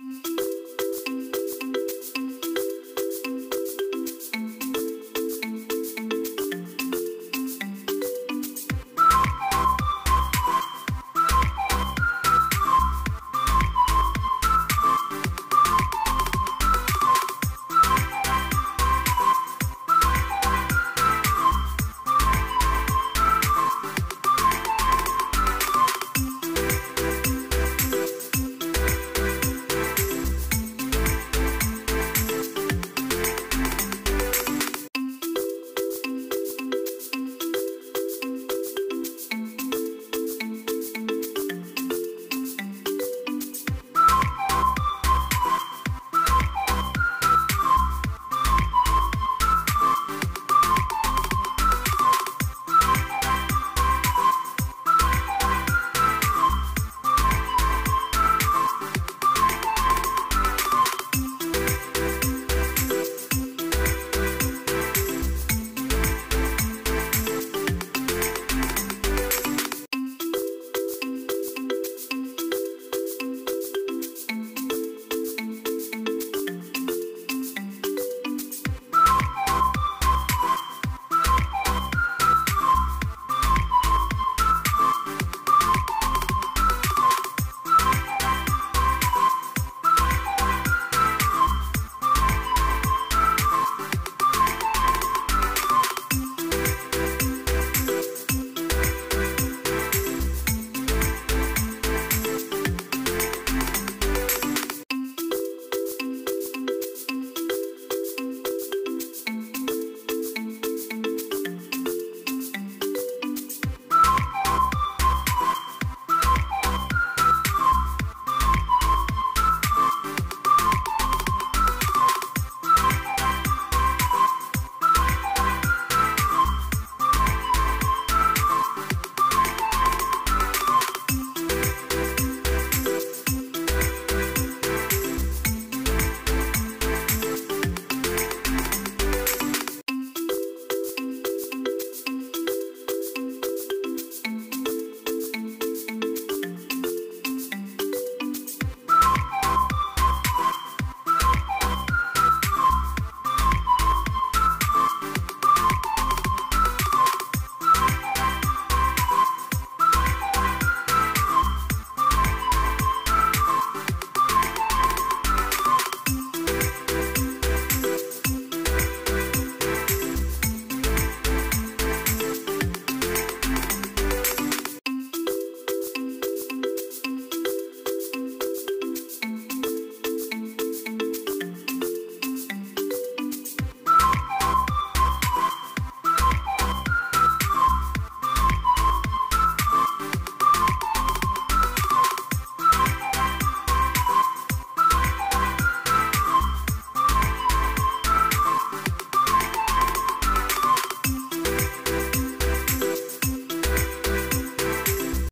Mm-hmm.